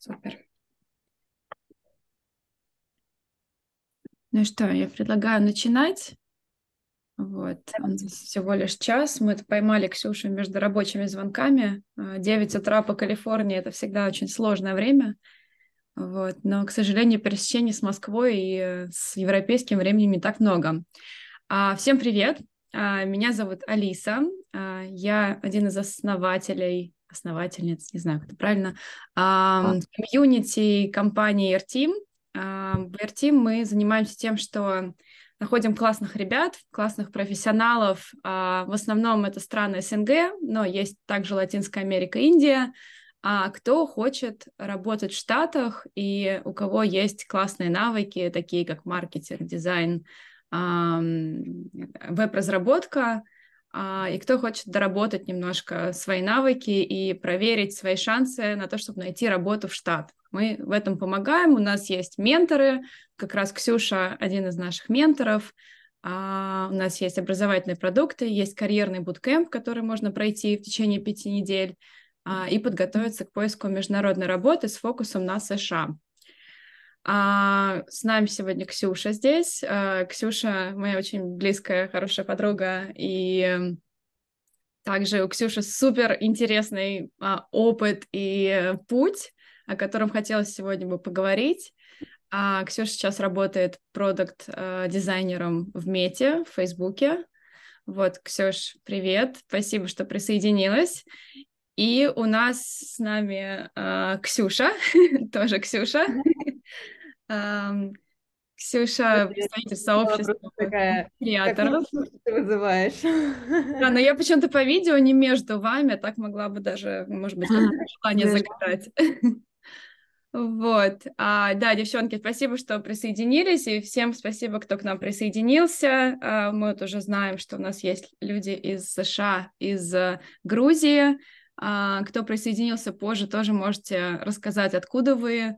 Супер. Ну что, я предлагаю начинать. Вот, всего лишь час. Мы поймали Ксюшу между рабочими звонками. 9 утра по Калифорнии — это всегда очень сложное время. Вот, но, к сожалению, пересечений с Москвой и с европейским временем не так много. А, всем привет! А, меня зовут Алиса. А, я один из основателей основательниц, не знаю, как это правильно, комьюнити компании AirTeam. В AirTeam мы занимаемся тем, что находим классных ребят, классных профессионалов. А, в основном это страны СНГ, но есть также Латинская Америка, Индия. А кто хочет работать в Штатах и у кого есть классные навыки, такие как маркетинг, дизайн, веб-разработка, и кто хочет доработать немножко свои навыки и проверить свои шансы на то, чтобы найти работу в штат. Мы в этом помогаем, у нас есть менторы, как раз Ксюша один из наших менторов, а, у нас есть образовательные продукты, есть карьерный буткемп, который можно пройти в течение пяти недель а, и подготовиться к поиску международной работы с фокусом на США. А, с нами сегодня Ксюша здесь. А, Ксюша моя очень близкая, хорошая подруга, и также у Ксюши супер интересный а, опыт и путь, о котором хотелось сегодня бы поговорить. А Ксюша сейчас работает продукт-дизайнером в Мете, в Фейсбуке. Вот, Ксюш, привет, спасибо, что присоединилась. И у нас с нами э, Ксюша, тоже Ксюша. Ксюша, представитель сообщества такая, креаторов. ты вызываешь. Да, но я почему-то по видео не между вами, а так могла бы даже, может быть, желание загадать. Вот. А, да, девчонки, спасибо, что присоединились, и всем спасибо, кто к нам присоединился. А, мы вот уже знаем, что у нас есть люди из США, из э, Грузии, а, кто присоединился позже, тоже можете рассказать, откуда вы,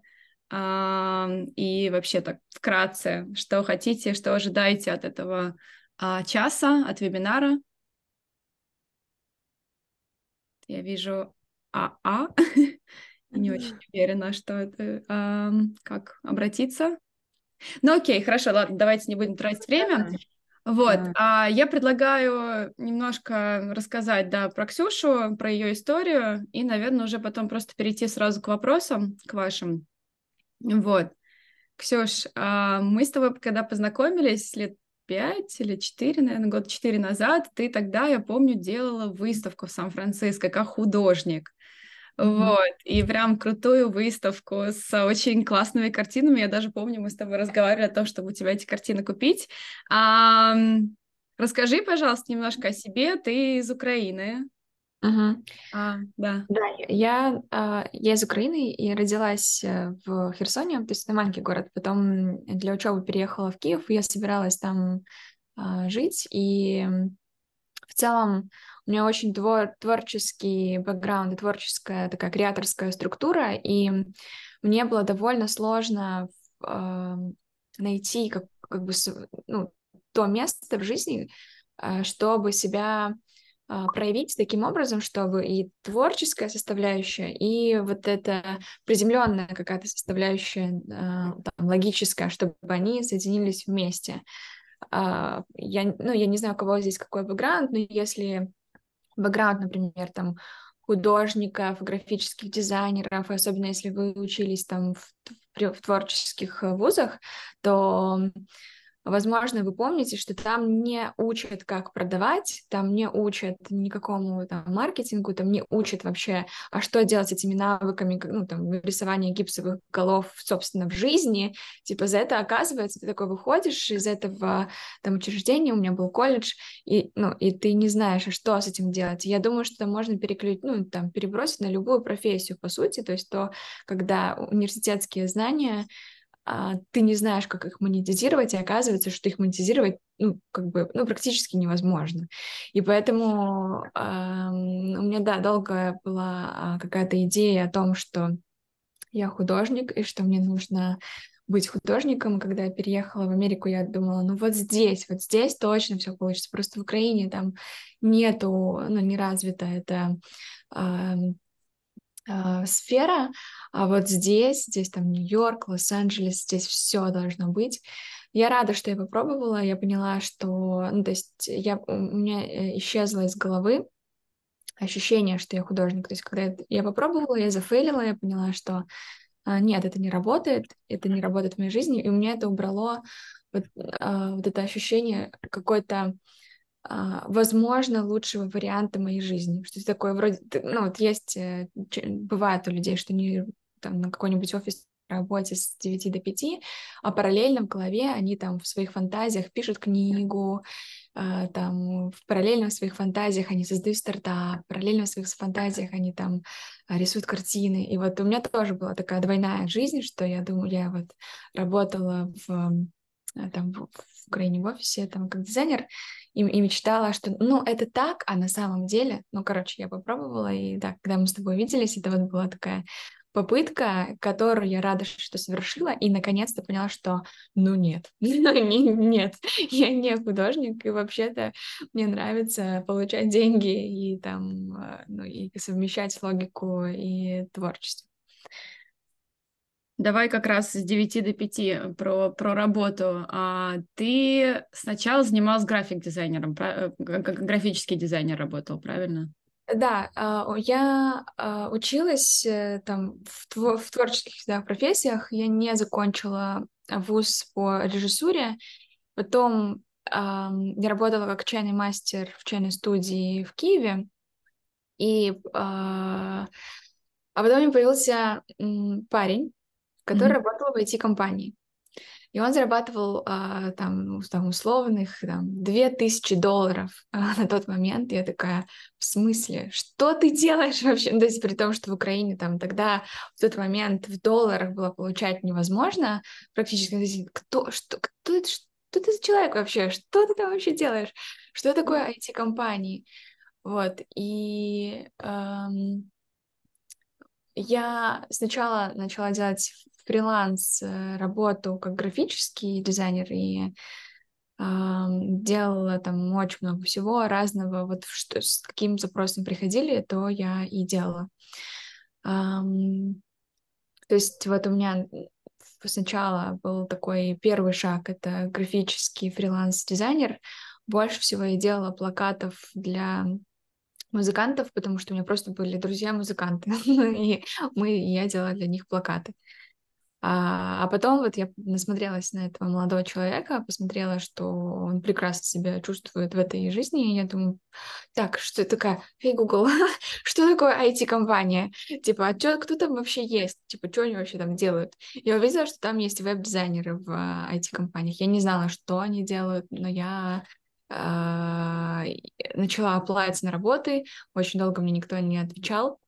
и вообще так вкратце, что хотите, что ожидаете от этого а, часа, от вебинара. Я вижу АА, не очень уверена, что это, как обратиться. Ну окей, хорошо, ладно, давайте не будем тратить время. Вот, а я предлагаю немножко рассказать, да, про Ксюшу, про ее историю, и, наверное, уже потом просто перейти сразу к вопросам, к вашим. Вот, Ксюш, а мы с тобой, когда познакомились лет пять или четыре, наверное, год четыре назад, ты тогда, я помню, делала выставку в Сан-Франциско как художник. Вот, и прям крутую выставку с очень классными картинами. Я даже помню, мы с тобой разговаривали о том, чтобы у тебя эти картины купить. А, расскажи, пожалуйста, немножко о себе. Ты из Украины. Угу. А, да. Да, я, а, я из Украины и родилась э, в Херсоне, то есть это маленький город. Потом для учебы переехала в Киев, я собиралась там а, жить, и в целом у меня очень твор творческий бэкграунд и творческая такая креаторская структура, и мне было довольно сложно э, найти как, как бы ну, то место в жизни, чтобы себя проявить таким образом, чтобы и творческая составляющая, и вот эта приземленная какая-то составляющая, э, там, логическая, чтобы они соединились вместе. Uh, я, ну, я не знаю, у кого здесь какой бэкграунд, но если бэкграунд, например, там художников, графических дизайнеров, особенно если вы учились там в, в, в творческих э, вузах, то Возможно, вы помните, что там не учат, как продавать, там не учат никакому там, маркетингу, там не учат вообще, а что делать с этими навыками, ну, там, рисование гипсовых голов, собственно, в жизни. Типа за это, оказывается, ты такой выходишь из этого там учреждения, у меня был колледж, и, ну, и ты не знаешь, а что с этим делать. я думаю, что можно переключить, ну, там, перебросить на любую профессию, по сути, то есть то, когда университетские знания а, ты не знаешь, как их монетизировать, и оказывается, что их монетизировать, ну, как бы, ну, практически невозможно. И поэтому э, у меня, да, долго была а, какая-то идея о том, что я художник, и что мне нужно быть художником. Когда я переехала в Америку, я думала, ну вот здесь, вот здесь точно все получится. Просто в Украине там нету, ну, не развито это э, э, сфера, а вот здесь, здесь там Нью-Йорк, Лос-Анджелес, здесь все должно быть. Я рада, что я попробовала, я поняла, что, ну, то есть я, у меня э, исчезло из головы ощущение, что я художник. То есть когда я попробовала, я зафейлила, я поняла, что а, нет, это не работает, это не работает в моей жизни, и у меня это убрало вот, а, вот это ощущение какой-то а, возможно, лучшего варианта моей жизни. Что-то такое вроде... Ну, вот есть... Э, бывает у людей, что они там на какой-нибудь офис работе с 9 до 5, а параллельно в голове они там в своих фантазиях пишут книгу, э, там в параллельно в своих фантазиях они создают стартап, параллельно в своих фантазиях они там рисуют картины. И вот у меня тоже была такая двойная жизнь, что я думаю, я вот работала в э, там в Украине в офисе там как дизайнер и, и мечтала, что ну это так, а на самом деле, ну короче, я попробовала и да, когда мы с тобой виделись, это вот была такая попытка, которую я рада, что совершила, и наконец-то поняла, что ну нет, нет, я не художник, и вообще-то мне нравится получать деньги и там, э, ну, и совмещать логику и творчество. Давай как раз с 9 до 5 про, про работу. А, ты сначала занималась график-дизайнером, э, как графический дизайнер работал, правильно? Да, а, я а, училась э, там в, в творческих да, профессиях. Я не закончила вуз по режиссуре. Потом я работала как чайный мастер в чайной студии в Киеве. И а, а потом у меня появился парень, который mm-hmm. работал в IT-компании. И он зарабатывал а, там, там условных там, 2000 долларов а, на тот момент. Я такая, в смысле, что ты делаешь вообще? Ну, то есть при том, что в Украине там тогда в тот момент в долларах было получать невозможно практически. Кто, что, кто, что ты за человек вообще? Что ты там вообще делаешь? Что такое IT-компании? Вот, и эм, я сначала начала делать фриланс э, работу как графический дизайнер и делала там очень много всего разного. Вот что, с каким запросом приходили, то я и делала. Эм, то есть вот у меня сначала был такой первый шаг, это графический фриланс-дизайнер. Больше всего я делала плакатов для музыкантов, потому что у меня просто были друзья-музыканты, и мы, я делала для них плакаты. А, а потом вот я насмотрелась на этого молодого человека, посмотрела, что он прекрасно себя чувствует в этой жизни, и я думаю, так, что такая, эй, Google, что такое IT-компания? Типа, а чё, кто там вообще есть? Типа, что они вообще там делают? Я увидела, что там есть веб-дизайнеры в IT-компаниях. Я не знала, что они делают, но я э, начала оплавиться на работы, очень долго мне никто не отвечал,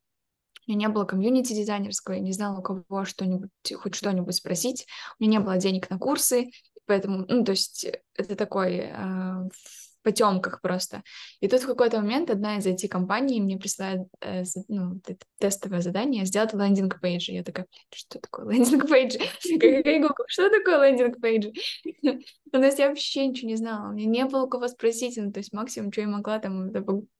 у меня не было комьюнити дизайнерского, я не знала у кого что-нибудь, хоть что-нибудь спросить, у меня не было денег на курсы, поэтому, ну, то есть это такой э, в потемках просто. И тут в какой-то момент одна из IT-компаний мне присылает э, ну, тестовое задание сделать landing page и. Я такая, что такое landing page и? Google, что такое landing page и? Ну, то есть я вообще ничего не знала, у меня не было у кого спросить, ну, то есть максимум, что я могла, там,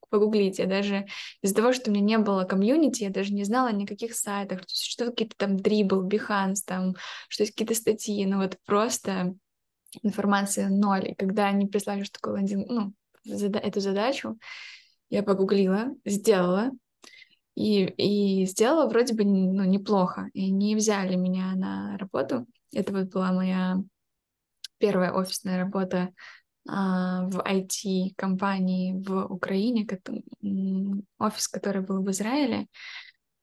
погуглить. Я даже из-за того, что у меня не было комьюнити, я даже не знала о никаких сайтах, что какие-то там Dribble, Behance, там, что есть какие-то статьи, ну вот просто информация ноль. И когда они прислали, что такое лендинг, ну, зада- эту задачу, я погуглила, сделала, и, и сделала вроде бы ну, неплохо. И они взяли меня на работу. Это вот была моя первая офисная работа в IT-компании в Украине, офис, который был в Израиле.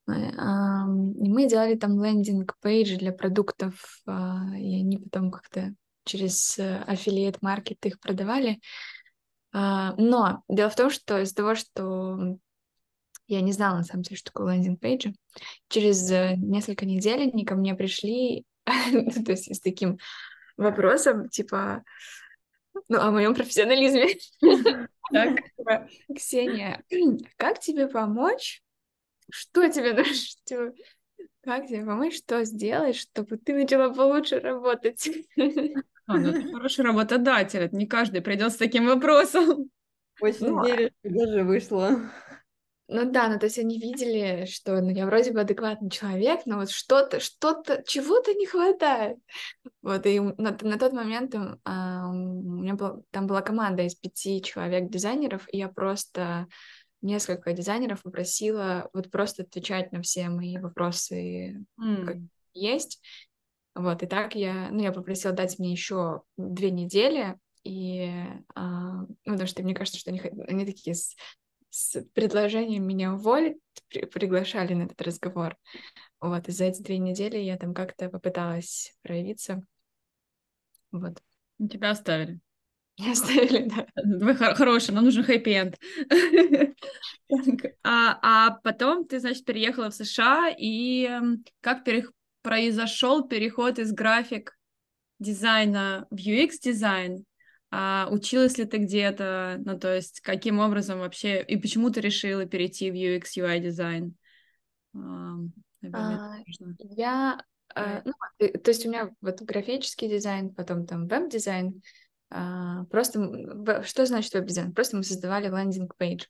Э, и мы делали там landing page и для продуктов, а, и они потом как-то через affiliate market их продавали. А, но дело в том, что из-за того, что я не знала, на самом деле, что такое landing page и, через э, несколько недель они ко мне пришли, то есть с таким вопросом, типа, ну, о моем профессионализме. Так. Ксения, как тебе помочь? Что тебе нужно? Как тебе помочь? Что сделать, чтобы ты начала получше работать? А, ну ты хороший работодатель. Это не каждый придет с таким вопросом. Очень ну, веришь, даже вышло. Ну да, ну то есть они видели, что ну, я вроде бы адекватный человек, но вот что-то, что-то, чего-то не хватает. Вот, и на, на тот момент а, у меня был, там была команда из пяти человек-дизайнеров, и я просто несколько дизайнеров попросила вот просто отвечать на все мои вопросы, mm. как есть. Вот, и так я, ну, я попросила дать мне еще две недели, и, а, ну, потому что мне кажется, что они, они такие с, предложением меня уволить при, приглашали на этот разговор. Вот, и за эти две недели я там как-то попыталась проявиться. Вот. Тебя оставили? Я оставили, да. Вы хор- хороший, нам нужен хэппи-энд. а, а потом ты, значит, переехала в США, и как пере- произошел переход из graphic design а в UX-дизайн? А училась ли ты где-то? Ну, то есть, каким образом вообще... И почему ты решила перейти в UX, UI дизайн? А, я... А, ну, то есть у меня вот графический дизайн, потом там веб-дизайн. А, просто... Что значит веб-дизайн? Просто мы создавали landing page.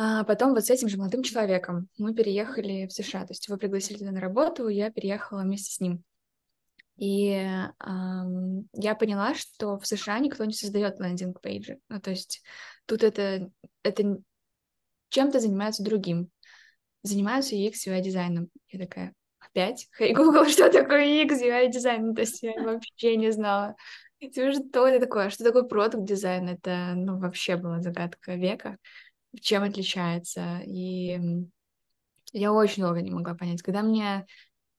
А потом вот с этим же молодым человеком мы переехали в США. То есть его пригласили на работу, я переехала вместе с ним. И эм, я поняла, что в США никто не создает landing page и. Ну, то есть тут это, это чем-то занимаются другим. Занимаются UX, UI дизайном. Я такая, опять? Хей, Google, что такое UX, UI дизайн? Ну, то есть я вообще не знала. Что это такое? Что такое продукт дизайн? Это, ну, вообще была загадка века. Чем отличается? И я очень долго не могла понять. Когда мне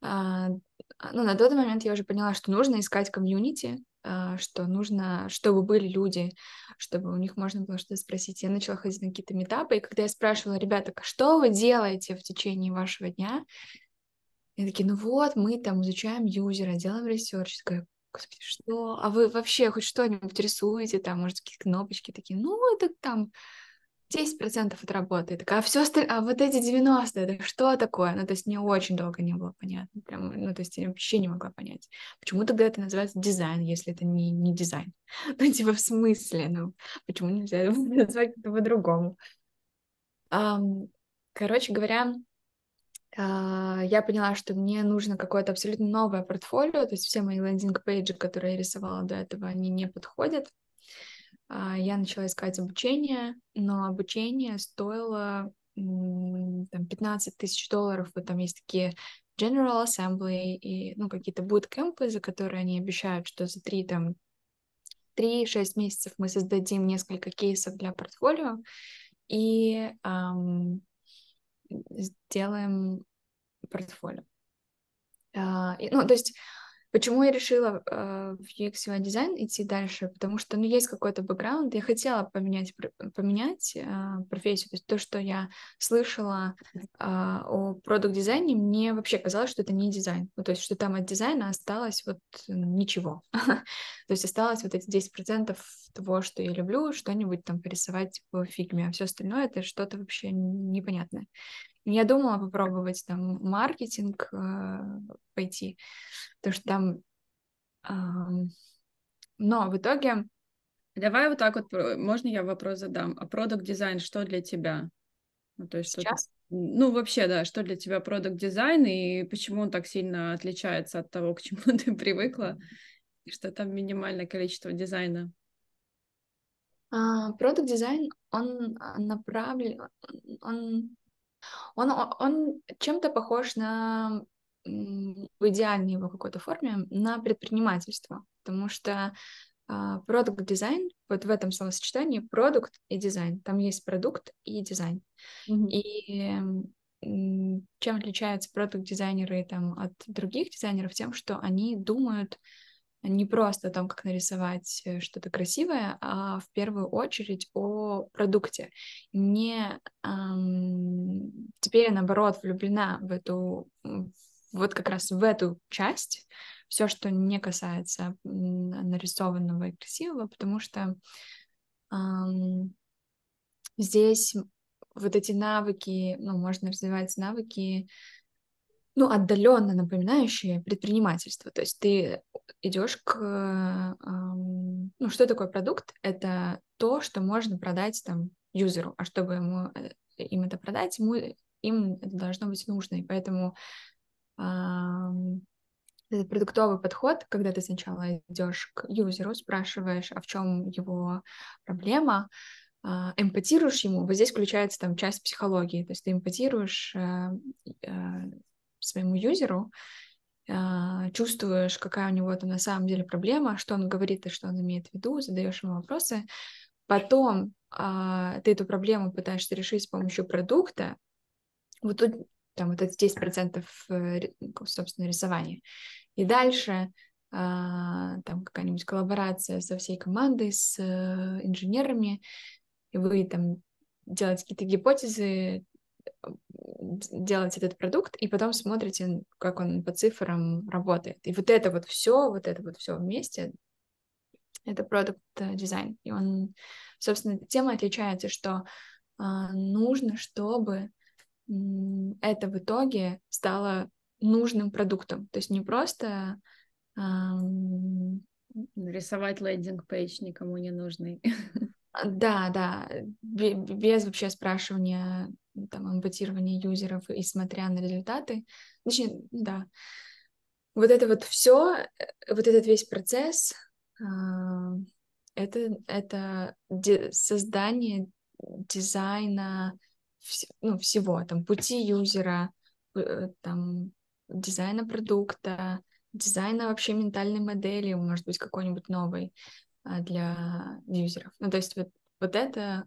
ну, на тот момент я уже поняла, что нужно искать комьюнити, а, что нужно, чтобы были люди, чтобы у них можно было что-то спросить. Я начала ходить на какие-то meetup ы, и когда я спрашивала, ребята, что вы делаете в течение вашего дня, я такие, ну вот, мы там изучаем юзера, делаем research. Такая, господи, что? А вы вообще хоть что-нибудь рисуете, там, может, какие-то кнопочки такие? Ну, это там 10% от работы. такая, а все остальное, а вот эти 90, это что такое? Ну, то есть мне очень долго не было понятно. Прям, ну, то есть я вообще не могла понять. Почему тогда это называется дизайн, если это не, не дизайн? Ну, типа, в смысле? Ну, почему нельзя назвать это по-другому? Um, короче говоря, uh, я поняла, что мне нужно какое-то абсолютно новое портфолио, то есть все мои landing page и, которые я рисовала до этого, они не подходят. А, я начала искать обучение, но обучение стоило там, 15 тысяч долларов. Вот там есть такие General Assembly и ну, какие-то буткемпы, за которые они обещают, что за 3 там 3-6 месяцев мы создадим несколько кейсов для портфолио и эм, сделаем портфолио. Uh, и, ну, то есть Почему я решила э, в UX UI дизайн идти дальше? Потому что, ну, есть какой-то бэкграунд. Я хотела поменять, поменять э, профессию. То есть то, что я слышала э, о продукт-дизайне, мне вообще казалось, что это не дизайн. Ну, то есть что там от дизайна осталось вот ничего. то есть осталось вот эти 10% того, что я люблю, что-нибудь там порисовать в фигме, а все остальное это что-то вообще непонятное. Я думала попробовать там маркетинг э, пойти, потому что там... Э, но в итоге... Давай вот так вот, можно я вопрос задам? А продукт дизайн что для тебя? Ну, то есть Сейчас? Что ну, вообще, да, что для тебя продукт дизайн и почему он так сильно отличается от того, к чему ты привыкла, и что там минимальное количество дизайна? Продукт uh, дизайн, он направлен, он он, он чем-то похож на в идеальной его какой-то форме на предпринимательство, потому что продукт uh, дизайн вот в этом словосочетании продукт и дизайн. Там есть продукт и дизайн. Mm-hmm. и чем отличаются продукт дизайнеры там от других дизайнеров? Тем что они думают не просто о том, как нарисовать э, что-то красивое, а в первую очередь о продукте. Не эм, теперь наоборот влюблена в эту вот как раз в эту часть, все, что не касается нарисованного и красивого, потому что эм, здесь вот эти навыки, ну, можно развивать навыки ну, отдаленно напоминающие предпринимательство. То есть ты идешь к... Ну, что такое продукт? Это то, что можно продать там юзеру, а чтобы ему, э, им это продать, ему, им это должно быть нужно, и поэтому этот продуктовый подход, когда ты сначала идешь к юзеру, спрашиваешь, а в чем его проблема, а, эмпатируешь ему, вот здесь включается там часть психологии, то есть ты эмпатируешь э, э, своему юзеру, э, чувствуешь, какая у него там на самом деле проблема, что он говорит и что он имеет в виду, задаешь ему вопросы, потом э, ты эту проблему пытаешься решить с помощью продукта, вот тут там вот эти 10% собственно рисования. И дальше а, там какая-нибудь коллаборация со всей командой, с э, инженерами, и вы там делаете какие-то гипотезы, делаете этот продукт, и потом смотрите, как он по цифрам работает. И вот это вот все, вот это вот все вместе, это продукт э, дизайн. И он, собственно, тема отличается, что а, нужно, чтобы это в итоге стало нужным продуктом. То есть не просто эм... рисовать лендинг-пейдж никому не нужный. А, да, да, без вообще спрашивания, там, ампутирования юзеров и смотря на результаты. Точнее, да. Вот это вот все, э, вот этот весь процесс, а, это, это создание дизайна ну, всего, там, пути юзера, э, там, дизайна продукта, дизайна вообще ментальной модели, может быть, какой-нибудь новой а, для юзеров. Ну, то есть вот, вот это,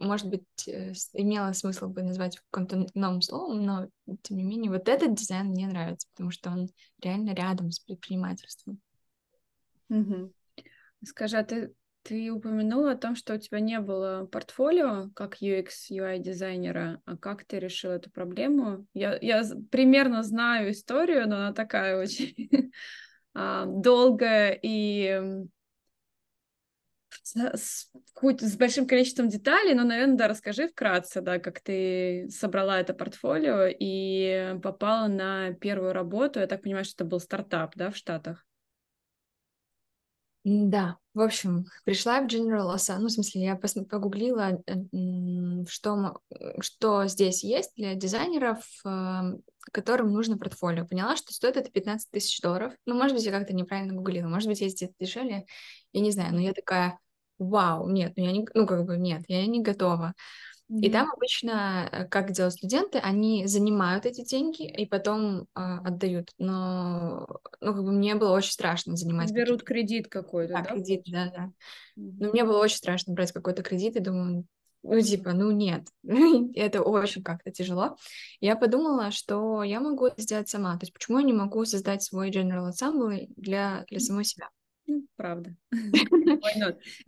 может быть, э, имело смысл бы назвать каким-то новым словом, но, тем не менее, вот этот дизайн мне нравится, потому что он реально рядом с предпринимательством. Угу. Скажи, а ты ты упомянула о том, что у тебя не было портфолио как UX, UI дизайнера, а как ты решила эту проблему? Я, я примерно знаю историю, но она такая очень а, долгая и с, с большим количеством деталей, но, наверное, да, расскажи вкратце, да, как ты собрала это портфолио и попала на первую работу. Я так понимаю, что это был стартап, да, в Штатах? Да, в общем, пришла в General Assembly, ну, в смысле, я пос- погуглила, э, что, что здесь есть для дизайнеров, эм, которым нужно портфолио. Поняла, что стоит это 15 тысяч долларов. Ну, может быть, я как-то неправильно гуглила, может быть, есть где-то дешевле, я не знаю, но я такая, вау, нет, ну, я не, ну, как бы, нет, я не готова. И там обычно, э, как делают студенты, они занимают эти деньги и потом э, отдают. Но, ну, как бы мне было очень страшно занимать. Берут кредит какой-то, да? Да, кредит, да, да. Mm-hmm. Но мне было очень страшно брать какой-то кредит и думаю, ну, типа, ну, нет, это очень как-то тяжело. Я подумала, что я могу это сделать сама. То есть почему я не могу создать свой General Assembly для, для самой себя? Правда.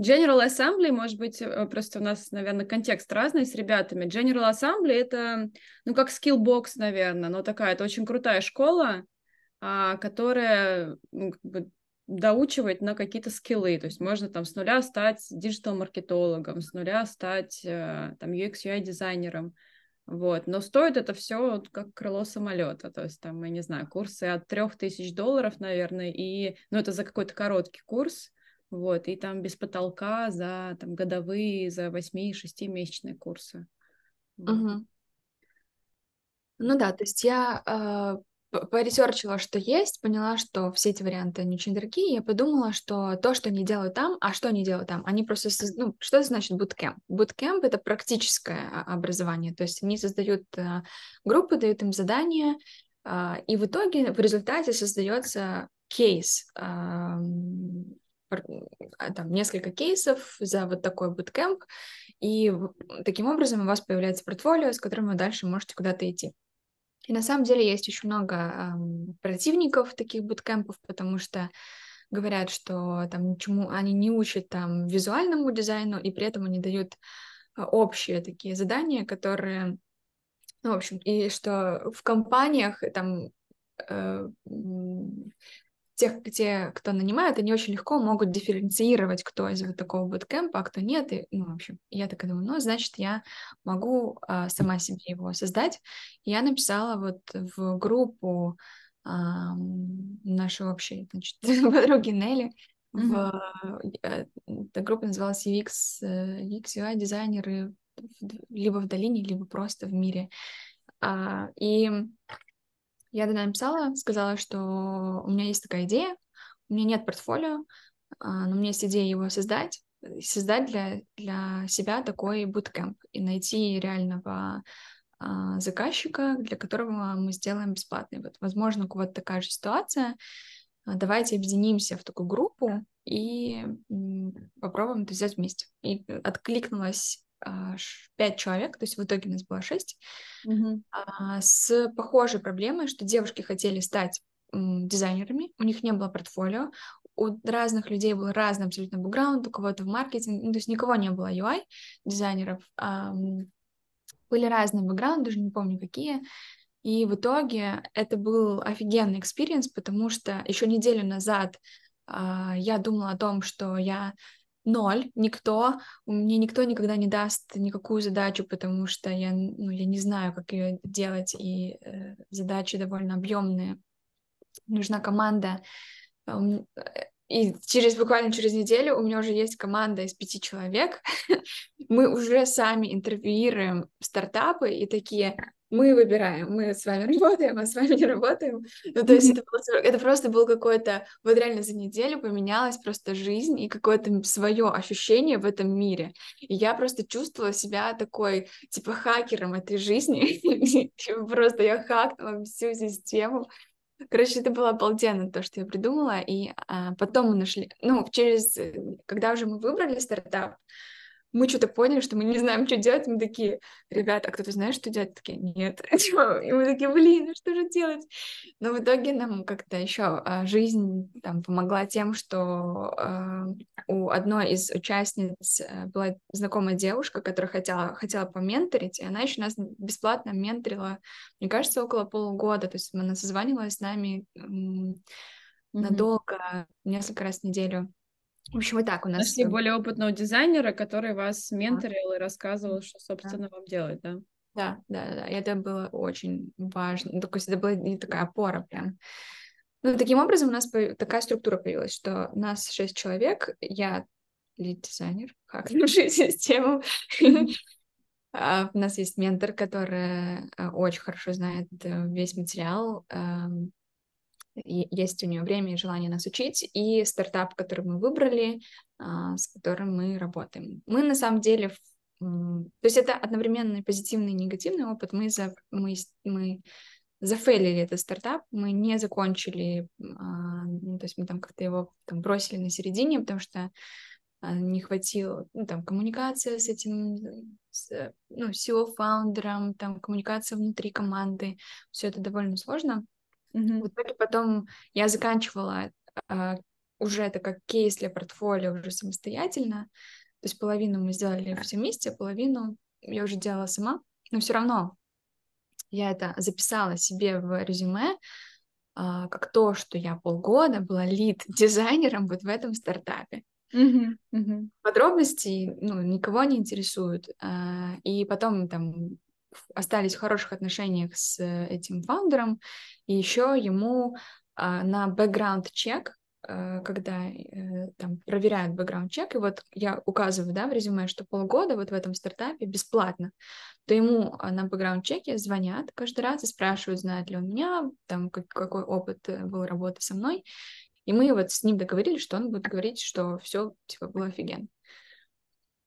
General Assembly, может быть, э, просто у нас, наверное, контекст разный с ребятами. General Assembly — это, ну, как Skillbox, наверное, но такая, это очень крутая школа, а, которая ну, как бы доучивает на какие-то скиллы. То есть можно там с нуля стать диджитал-маркетологом, с нуля стать э, там UX-UI-дизайнером. Вот. Но стоит это все как крыло самолета. То есть там, я не знаю, курсы от трех тысяч долларов, наверное, и, ну, это за какой-то короткий курс, вот, и там без потолка за там годовые, за 8-6 месячные курсы. Угу. Ну да, то есть я э, поресерчила, что есть, поняла, что все эти варианты не очень дорогие, я подумала, что то, что они делают там, а что они делают там, они просто, ну, что значит bootcamp? Bootcamp — это практическое а, образование, то есть они создают э, группы, дают им задания, э, и в итоге в результате создается кейс, э, там несколько кейсов за вот такой bootcamp, и таким образом у вас появляется портфолио, с которым вы дальше можете куда-то идти. И на самом деле есть очень много эм, противников таких буткемпов, потому что говорят, что там ничему они не учат там визуальному дизайну, и при этом они дают э, общие такие задания, которые, ну, в общем, и что в компаниях там э, тех, те, кто нанимает, они очень легко могут дифференцировать, кто из вот такого буткемпа, а кто нет. И, ну, в общем, я так и думаю, ну, значит, я могу а, сама себе его создать. я написала вот в группу а, нашей общей, значит, подруги Нелли, В, э, эта группа называлась UX, UX UI дизайнеры либо в долине, либо просто в мире. А, и я тогда написала, сказала, что у меня есть такая идея, у меня нет портфолио, а, но у меня есть идея его создать, создать для, для себя такой буткемп и найти реального а, заказчика, для которого мы сделаем бесплатный. Вот, возможно, у кого-то такая же ситуация. А, давайте объединимся в такую группу и попробуем это взять вместе. И откликнулось пять человек, то есть в итоге у нас было шесть, mm-hmm. с похожей проблемой, что девушки хотели стать дизайнерами, у них не было портфолио, у разных людей был разный абсолютно бэкграунд, у кого-то в маркетинге, ну, то есть никого не было UI дизайнеров, были разные бэкграунды, даже не помню какие. И в итоге это был офигенный experience, потому что еще неделю назад я думала о том, что я ноль, никто, мне никто никогда не даст никакую задачу, потому что я, ну, я не знаю, как ее делать, и э, задачи довольно объемные. Нужна команда. И через буквально через неделю у меня уже есть команда из пяти человек. мы уже сами интервьюируем стартапы и такие, мы выбираем, мы с вами работаем, а с вами не работаем. Ну, то есть это, просто, это просто был какой-то, вот реально за неделю поменялась просто жизнь и какое-то свое ощущение в этом мире. И я просто чувствовала себя такой, типа, хакером этой жизни. Типа, просто я хакнула всю систему. Короче, это было обалденно, то, что я придумала, и а, потом мы нашли, ну, через, э, когда уже мы выбрали стартап, мы что-то поняли, что мы не знаем, что делать, мы такие, ребята, а кто-то знает, что делать? Такие, нет. И мы такие, блин, ну что же делать? Но в итоге нам как-то еще а, жизнь там помогла тем, что э, у одной из участниц э, была знакомая девушка, которая хотела, хотела поменторить, и она еще нас бесплатно менторила, мне кажется, около полугода, то есть она созванивалась с нами mm-hmm. надолго, несколько раз в неделю. В общем, вот так у нас. Нашли более опытного дизайнера, который вас менторил и рассказывал, что, собственно, да. вам делать, да? Да, да, да, и это было очень важно. То есть это была не такая опора прям. Ну, таким образом у нас такая структура появилась, что у нас шесть человек, я лид-дизайнер, хакнувший систему. А, у нас есть ментор, который э, очень хорошо знает э, весь материал, эм, есть у нее время и желание нас учить, и стартап, который мы выбрали, а, с которым мы работаем. Мы на самом деле, то есть это одновременно позитивный и негативный опыт. Мы, за, мы, мы зафейлили этот стартап, мы не закончили, а, ну, то есть мы там как-то его там бросили на середине, потому что а, не хватило, ну, там, коммуникация с этим, с, ну, SEO-фаундером, там, коммуникация внутри команды, все это довольно сложно. Mm-hmm. В итоге потом я заканчивала а, уже это как кейс для портфолио уже самостоятельно. То есть половину мы сделали все вместе, половину я уже делала сама. Но все равно я это записала себе в резюме, а, как то, что я полгода была лид-дизайнером вот в этом стартапе. Mm-hmm. Mm-hmm. Подробности ну, никого не интересуют. А, и потом там остались в хороших отношениях с э, этим фаундером, и еще ему а, на бэкграунд-чек, когда э, там проверяют бэкграунд-чек, и вот я указываю, да, в резюме, что полгода вот в этом стартапе бесплатно, то ему а, на бэкграунд-чеке звонят каждый раз и спрашивают, знает ли он меня, там, как, какой опыт э, был работы со мной, и мы вот с ним договорились, что он будет говорить, что все, типа, было офигенно.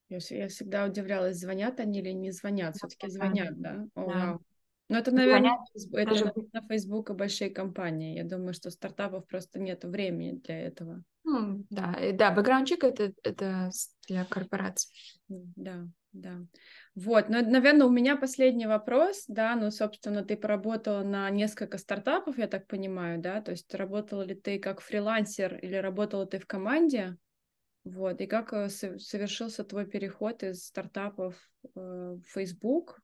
Я, я всегда удивлялась, звонят они или не звонят. Все-таки звонят, да? О, да. Вау. Ну, это, наверное, это даже... на Facebook и большие компании. Я думаю, что стартапов просто нет времени для этого. Ну, да, да, бэкграунд-чек это, это для корпораций. Да, да. Вот, ну, наверное, у меня последний вопрос, да, ну, собственно, ты поработала на несколько стартапов, я так понимаю, да, то есть работала ли ты как фрилансер или работала ты в команде? Вот, и как э, совершился твой переход из стартапов э, в Facebook?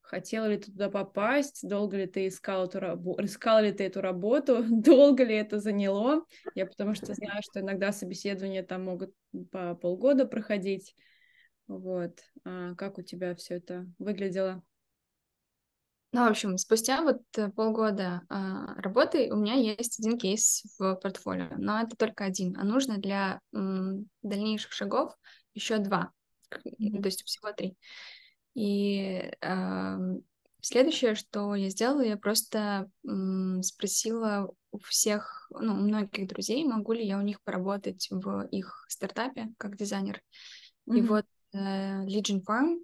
Хотела ли ты туда попасть? Долго ли ты искал эту работу? Искал ли ты эту работу? Долго ли это заняло? Я потому что знаю, что иногда собеседования там могут по полгода проходить. Вот. А как у тебя все это выглядело? Ну, в общем, спустя вот э, полгода э, работы у меня есть один кейс в портфолио, но это только один, а нужно для м, дальнейших шагов еще два, mm-hmm. то есть всего три. И э, следующее, что я сделала, я просто м, спросила у всех, ну, у многих друзей, могу ли я у них поработать в их стартапе как дизайнер. Mm-hmm. И вот э, Legion Farm,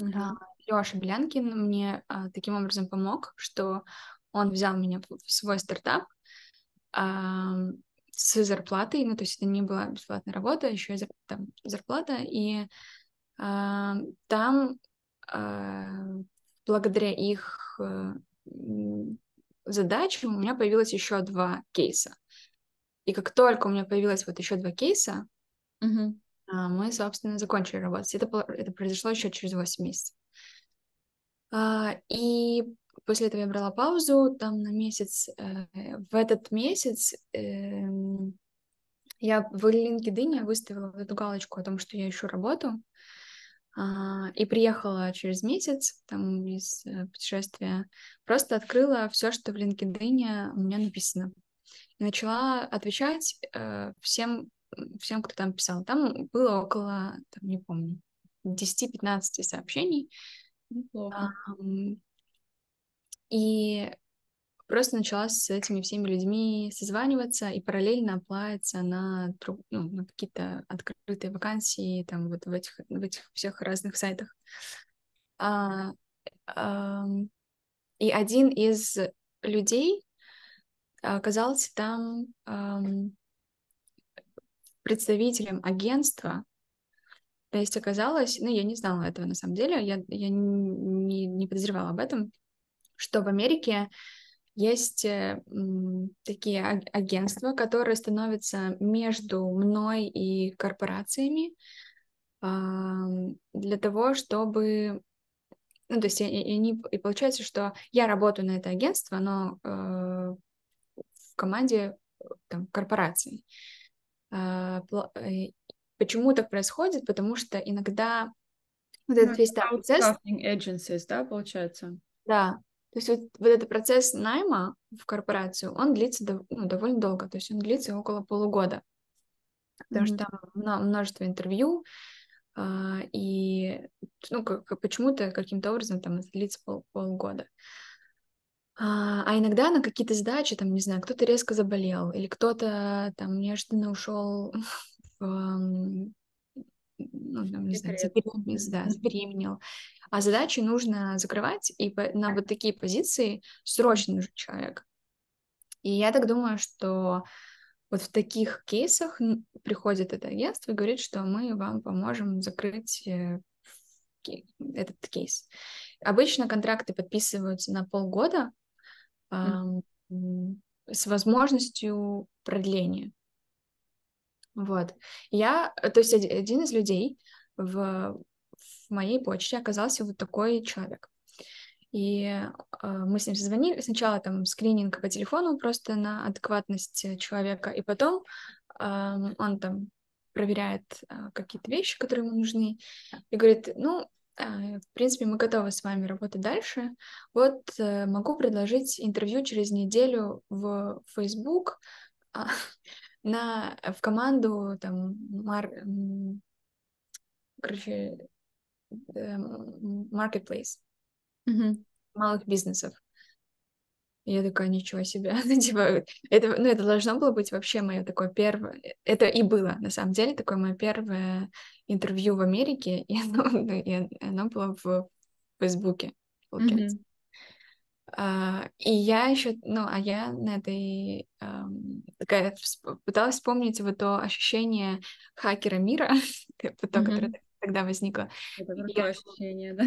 mm-hmm. Леша Белянкин мне а, таким образом помог, что он взял меня в свой стартап а, с зарплатой, ну, то есть это не была бесплатная работа, еще и там, зарплата, и а, там а, благодаря их а, задачам у меня появилось еще два кейса. И как только у меня появилось вот еще два кейса, mm-hmm. мы, собственно, закончили работать. Это, это произошло еще через 8 месяцев. А, и после этого я брала паузу там на месяц. Э, в этот месяц эм, я в LinkedIn выставила эту галочку о том, что я ищу работу. А, и приехала через месяц там из э, путешествия. Просто открыла все, что в LinkedIn у меня написано. И начала отвечать э, всем, всем, кто там писал. Там было около, там, не помню, 10-15 сообщений. И просто начала с этими всеми людьми созваниваться и параллельно оплавиться на, ну, на какие-то открытые вакансии там вот в этих, в этих всех разных сайтах. А, а, и один из людей оказался там а, представителем агентства, то есть оказалось, ну, я не знала этого на самом деле, я, я не, не подозревала об этом, что в Америке есть э, такие агентства, которые становятся между мной и корпорациями э, для того, чтобы... Ну, то есть и, и, они, и получается, что я работаю на это агентство, но э, в команде там, корпораций. Почему так происходит? Потому что иногда вот этот ну, весь там процесс... agencies, да, получается? Да. То есть вот, вот этот процесс найма в корпорацию, он длится дов, ну, довольно долго, то есть он длится около полугода. Потому mm-hmm. что там множество интервью, а, и ну, как, почему-то каким-то образом там это длится пол, полгода. А, а иногда на какие-то задачи, там, не знаю, кто-то резко заболел, или кто-то там неожиданно ушел ну, там, не знаю, забеременел, да, забеременел. А задачи нужно закрывать, и на вот такие позиции срочно нужен человек. И я так думаю, что вот в таких кейсах приходит это агентство и говорит, что мы вам поможем закрыть э, этот кейс. Обычно контракты подписываются на полгода mm. с возможностью продления. Вот. Я, э, то есть один из людей в, в моей почте оказался вот такой человек. И э, мы с ним созвонили. Сначала там скрининг по телефону просто на адекватность человека, и потом э, он там проверяет э, какие-то вещи, которые ему нужны, и говорит, ну, э, в принципе, мы готовы с вами работать дальше. Вот э, могу предложить интервью через неделю в Facebook. На, в команду там мар, короче, э, marketplace mm-hmm. малых бизнесов. Я такая, ничего себе. ну, типа, это, ну, это должно было быть вообще мое такое первое... Это и было, на самом деле, такое мое первое интервью в Америке, и оно, ну, и оно было в Фейсбуке, получается. Mm-hmm. Uh, и я еще, ну, а я на этой um, такая пыталась вспомнить вот то ощущение хакера мира, то, mm-hmm. которое тогда возникло. Это такое ощущение, да?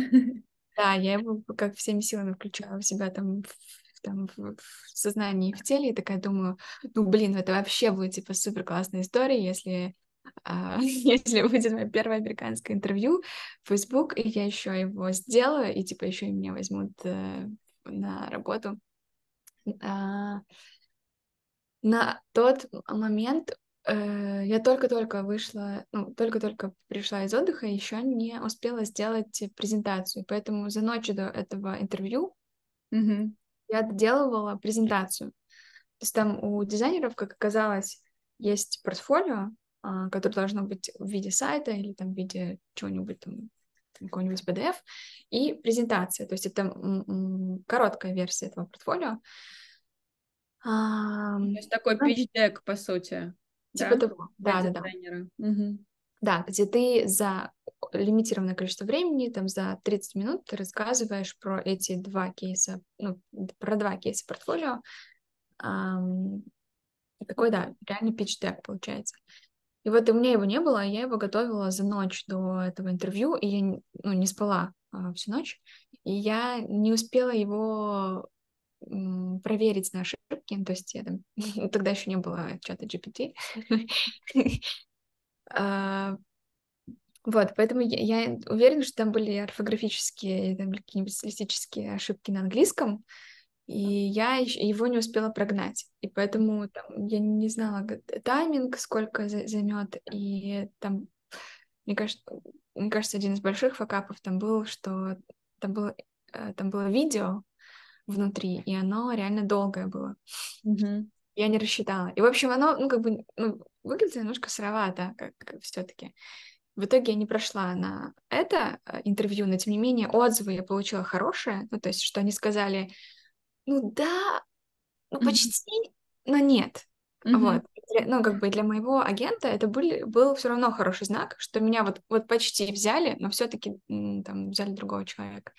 Да, я его как всеми силами включала в себя там в, там, в, в сознании в теле, и такая думаю, ну, блин, это вообще будет, типа, супер классная история, если Uh, если будет мое первое американское интервью в Facebook, и я еще его сделаю, и типа еще и меня возьмут uh, на работу. А, на тот момент э, я только-только вышла, ну, только-только пришла из отдыха, еще не успела сделать презентацию, поэтому за ночь до этого интервью mm-hmm. я доделывала презентацию. То есть там у дизайнеров, как оказалось, есть портфолио, а, которое должно быть в виде сайта или там в виде чего-нибудь там какой-нибудь PDF, и презентация, то есть это короткая версия этого портфолио. То есть такой pitch-deck, по сути. Типа да? того, да, да, да. Угу. Да, где ты за лимитированное количество времени, там за 30 минут ты рассказываешь про эти два кейса, ну, про два кейса портфолио. Um, такой, да, реальный pitch-deck получается. И вот у меня его не было, я его готовила за ночь до этого интервью, и я ну, не спала а, всю ночь, и я не успела его проверить на ошибки, то есть я там, тогда еще не было чата GPT. А, вот, поэтому я, я уверена, что там были орфографические, там какие-нибудь стилистические ошибки на английском, и я его не успела прогнать. И поэтому там, я не знала тайминг, сколько займет. И там, мне кажется, мне кажется, один из больших факапов там был, что там было, э, там было видео внутри, и оно реально долгое было. Mm-hmm. Я не рассчитала. И, в общем, оно, ну, как бы, ну, выглядит немножко сыровато, как, как все-таки. В итоге я не прошла на это э, интервью, но тем не менее отзывы я получила хорошие, ну, то есть, что они сказали, ну да, ну почти, но нет. Mm-hmm. Вот. Ну, как бы для моего агента это был, был все равно хороший знак, что меня вот, вот почти взяли, но все-таки там взяли другого человека.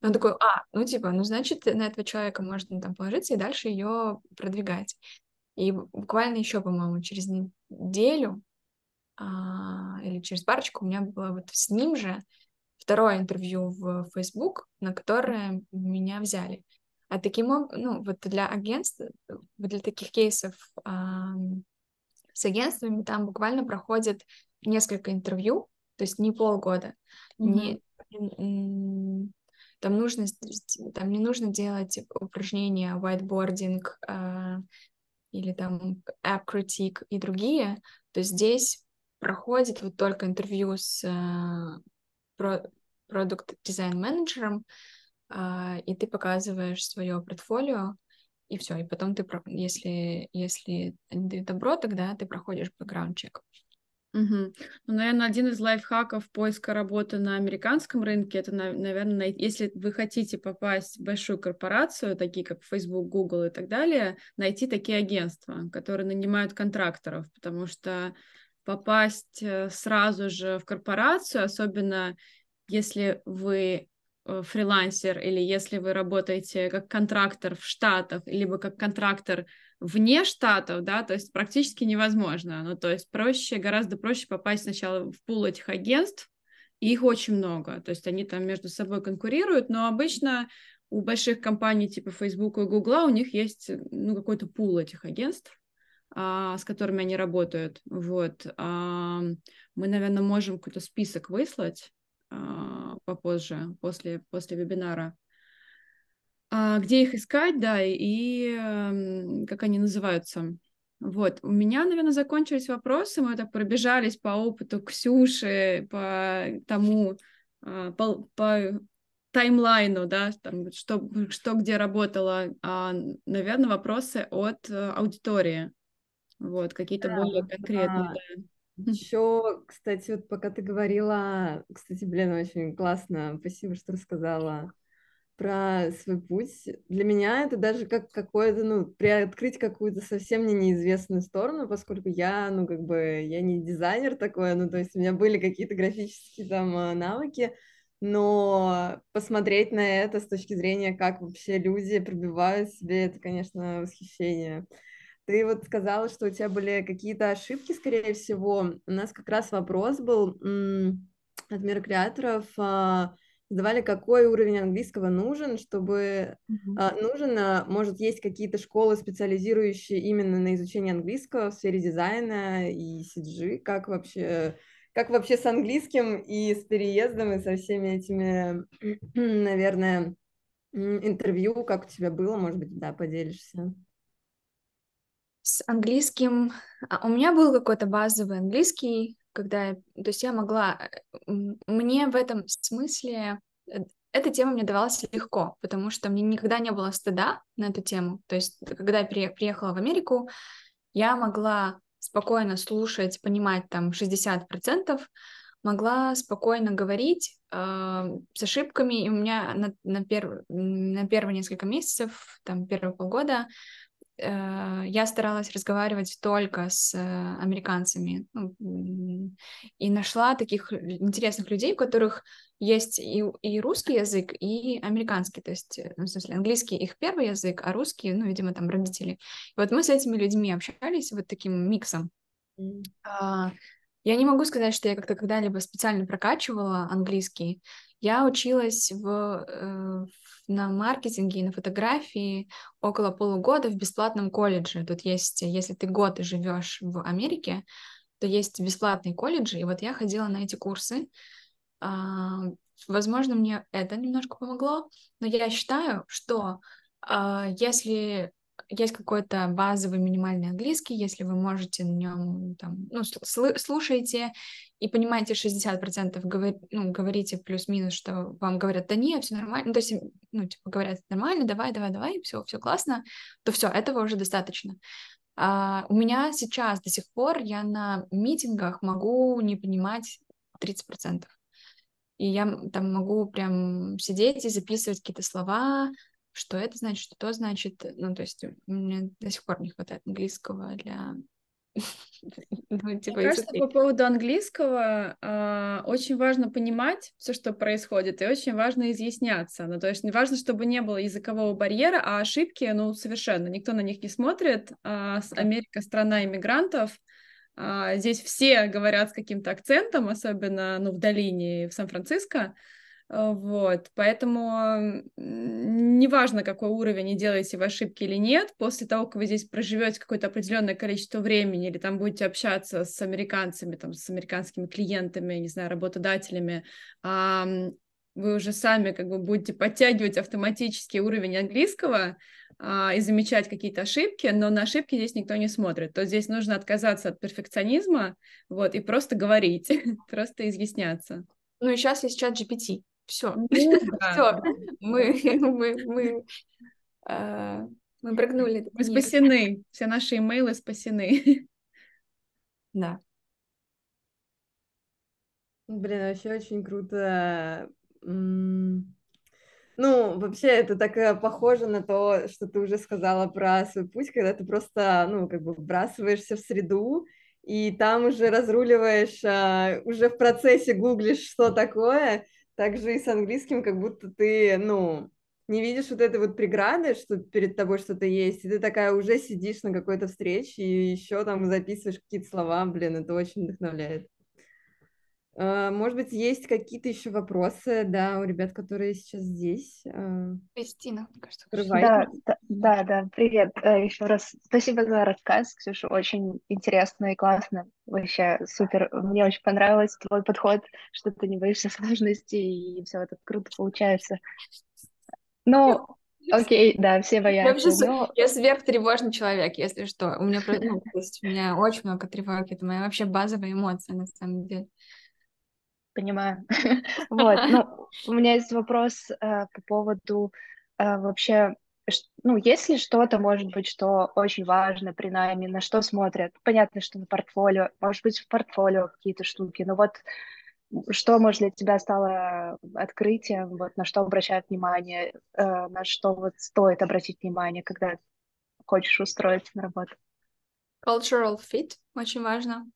И он такой, а, ну типа, ну значит, на этого человека можно там положиться и дальше ее продвигать. И буквально еще, по-моему, через неделю а, или через парочку у меня было вот с ним же второе интервью в Facebook, на которое меня взяли. А таким образом, ну, вот для агентств, для таких кейсов а, с агентствами там буквально проходит несколько интервью, то есть не полгода. Mm-hmm. Не, там нужно, там не нужно делать упражнения whiteboarding а, или там app critique и другие. То есть здесь проходит вот только интервью с а, продукт дизайн менеджером, и ты показываешь свое портфолио, и все. И потом ты, если, если они дают добро, тогда ты проходишь бэкграунд-чек. Угу. Ну, наверное, один из лайфхаков поиска работы на американском рынке, это, наверное, если вы хотите попасть в большую корпорацию, такие как Facebook, Google и так далее, найти такие агентства, которые нанимают контракторов, потому что попасть э, сразу же в корпорацию, особенно если вы фрилансер или если вы работаете как контрактор в Штатах, либо как контрактор вне Штатов, да, то есть практически невозможно. Ну, то есть проще, гораздо проще попасть сначала в пул этих агентств, и их очень много, то есть они там между собой конкурируют, но обычно у больших компаний типа Facebook и Google у них есть ну, какой-то пул этих агентств, а, с которыми они работают. Вот. А, мы, наверное, можем какой-то список выслать, попозже, после, после вебинара. А, где их искать, да, и как они называются. Вот, у меня, наверное, закончились вопросы, мы так пробежались по опыту Ксюши, по тому, а, по, по таймлайну, да, там, что, что где работало, а, наверное, вопросы от э, аудитории, вот, какие-то да, более конкретные, а, да. Еще, кстати, вот пока ты говорила, кстати, блин, очень классно, спасибо, что рассказала про свой путь. Для меня это даже как какое-то, ну, приоткрыть какую-то совсем мне неизвестную сторону, поскольку я, ну, как бы, я не дизайнер такой, ну, то есть у меня были какие-то графические там а, навыки, но посмотреть на это с точки зрения, как вообще люди пробивают себе, это, конечно, восхищение. Ты вот сказала, что у тебя были какие-то ошибки, скорее всего. У нас как раз вопрос был от мирокреаторов. А, задавали, какой уровень английского нужен, чтобы mm-hmm. нужен, а, может, есть какие-то школы, специализирующие именно на изучении английского в сфере дизайна и CG, как вообще, как вообще с английским и с переездом и со всеми этими, наверное, интервью, как у тебя было, может быть, да, поделишься. С английским... А, у меня был какой-то базовый английский, когда... То есть я могла... Мне в этом смысле... Э, эта тема мне давалась легко, потому что мне никогда не было стыда на эту тему. То есть, когда я приехала в Америку, я могла спокойно слушать, понимать там 60%, могла спокойно говорить э, с ошибками, и у меня на, на, перв, на первые несколько месяцев, там, первые полгода, э, я старалась разговаривать только с э, американцами, и нашла таких интересных людей, у которых есть и, и русский язык, и американский, то есть, э, ну, в смысле, английский их первый язык, а русский, ну, видимо, там родители. И вот мы с этими людьми общались вот таким миксом. Mm. Я не могу сказать, что я как-то когда-либо специально прокачивала английский. Я училась в, э, на маркетинге и на фотографии около полугода в бесплатном колледже. Тут есть, если ты год живешь в Америке, то есть бесплатные колледжи, и вот я ходила на эти курсы. А, возможно, мне это немножко помогло, но я считаю, что а, если есть какой-то базовый минимальный английский, если вы можете на нем там, ну, слушаете и понимаете 60% говор, ну, говорите плюс-минус, что вам говорят, да нет, все нормально, ну, то есть, ну, типа, говорят, нормально, давай, давай, давай, все, все классно, то все, этого уже достаточно. А у меня сейчас до сих пор я на митингах могу не понимать 30%. И я там могу прям сидеть и записывать какие-то слова, что это значит, что то значит. Ну, то есть мне до сих пор не хватает английского для ну, типа, Мне кажется, по поводу английского э, очень важно понимать все, что происходит, и очень важно изъясняться. Ну, то есть не важно, чтобы не было языкового барьера, а ошибки, ну, совершенно, никто на них не смотрит. А, Америка — страна иммигрантов, а, здесь все говорят с каким-то акцентом, особенно, ну, в долине, в Сан-Франциско, вот, поэтому неважно, какой уровень делаете вы ошибки или нет, после того, как вы здесь проживете какое-то определенное количество времени или там будете общаться с американцами, там, с американскими клиентами, не знаю, работодателями, вы уже сами как бы будете подтягивать автоматически уровень английского а, и замечать какие-то ошибки, но на ошибки здесь никто не смотрит. То здесь нужно отказаться от перфекционизма, вот, и просто говорить, просто изъясняться. Ну и сейчас есть чат GPT. Все, ну все, мы, мы, мы, а, мы прыгнули. Мы спасены, все наши имейлы спасены. Да. Блин, вообще очень круто. Ну, вообще, это так э, похоже на то, что ты уже сказала про свой путь, когда ты просто, ну, как бы вбрасываешься в среду, и там уже разруливаешь, а, уже в процессе гуглишь, что такое, также и с английским, как будто ты, ну, не видишь вот этой вот преграды, что перед тобой что-то есть, и ты такая уже сидишь на какой-то встрече и еще там записываешь какие-то слова, блин, это очень вдохновляет. А, может быть, есть какие-то еще вопросы, да, у ребят, которые сейчас здесь. А, Кристина, кажется. Да, да, да, да, привет. Э, еще раз спасибо за рассказ, Ксюша, очень интересно и классно. Вообще супер. Мне очень понравился твой подход, что ты не боишься сложностей, и все это круто получается. Ну, Окей, да, все боятся. Я, но... я сверхтревожный человек, если что. У меня, ну, то есть у меня очень много тревог. Это моя вообще базовая эмоция, на самом деле понимаю. Вот, ну, у меня есть вопрос э, по поводу э, вообще, ну, есть ли что-то, может быть, что очень важно при найме, на что смотрят? Понятно, что на портфолио, может быть, в портфолио какие-то штуки, но вот что, может, для тебя стало открытием, вот на что обращают внимание, э, на что вот стоит обратить внимание, когда хочешь устроиться на работу? Cultural fit очень важно.